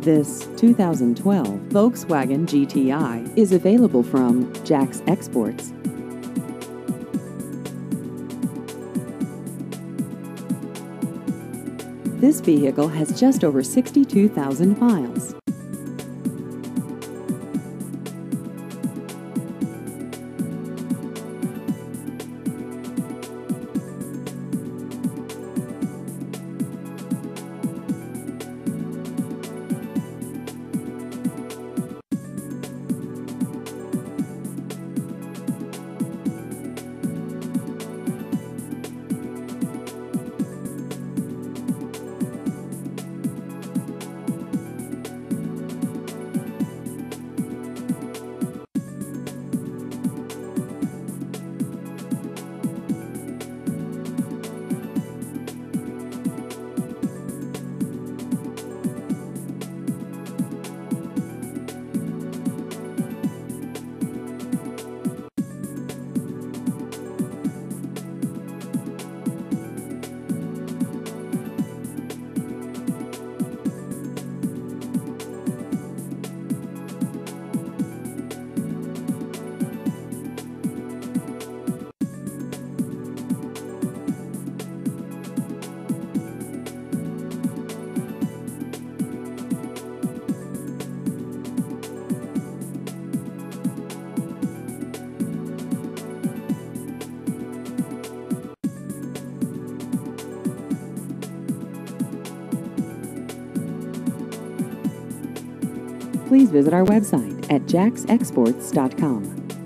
This 2012 Volkswagen GTI is available from Jax Exports. This vehicle has just over 62,000 miles. Please visit our website at jaxexports.com.